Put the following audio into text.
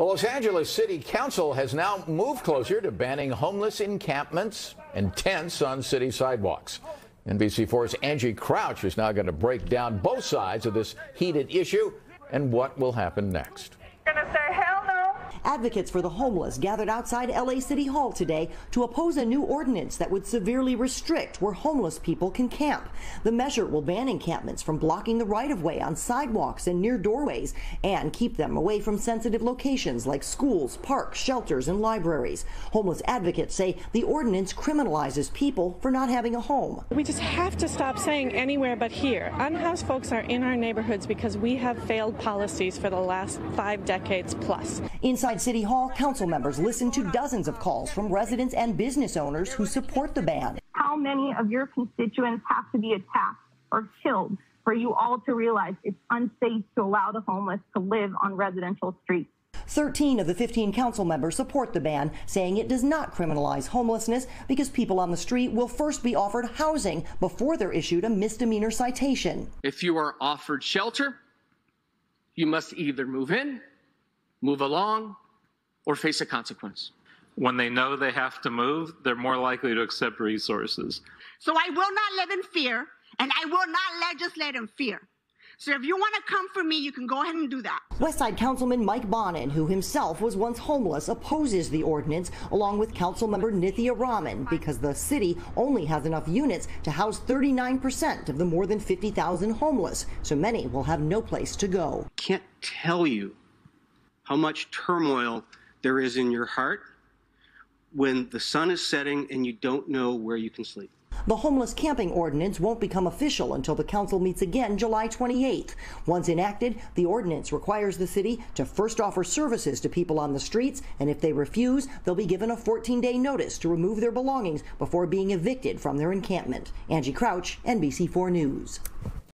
The Los Angeles City Council has now moved closer to banning homeless encampments and tents on city sidewalks. NBC4's Angie Crouch is now going to break down both sides of this heated issue and what will happen next. Advocates for the homeless gathered outside LA City Hall today to oppose a new ordinance that would severely restrict where homeless people can camp. The measure will ban encampments from blocking the right of way on sidewalks and near doorways and keep them away from sensitive locations like schools, parks, shelters, and libraries. Homeless advocates say the ordinance criminalizes people for not having a home. We just have to stop saying anywhere but here. Unhoused folks are in our neighborhoods because we have failed policies for the last five decades plus. Inside Inside City Hall, council members listened to dozens of calls from residents and business owners who support the ban. How many of your constituents have to be attacked or killed for you all to realize it's unsafe to allow the homeless to live on residential streets? 13 of the 15 council members support the ban, saying it does not criminalize homelessness because people on the street will first be offered housing before they're issued a misdemeanor citation. If you are offered shelter, you must either move in, move along, or face a consequence. When they know they have to move, they're more likely to accept resources. So I will not live in fear, and I will not legislate in fear. So if you want to come for me, you can go ahead and do that. Westside Councilman Mike Bonin, who himself was once homeless, opposes the ordinance, along with Councilmember Nithya Raman, because the city only has enough units to house 39% of the more than 50,000 homeless, so many will have no place to go. Can't tell you how much turmoil there is in your heart when the sun is setting and you don't know where you can sleep. The homeless camping ordinance won't become official until the council meets again July 28th. Once enacted, the ordinance requires the city to first offer services to people on the streets, and if they refuse, they'll be given a 14 day notice to remove their belongings before being evicted from their encampment. Angie Crouch, NBC4 News.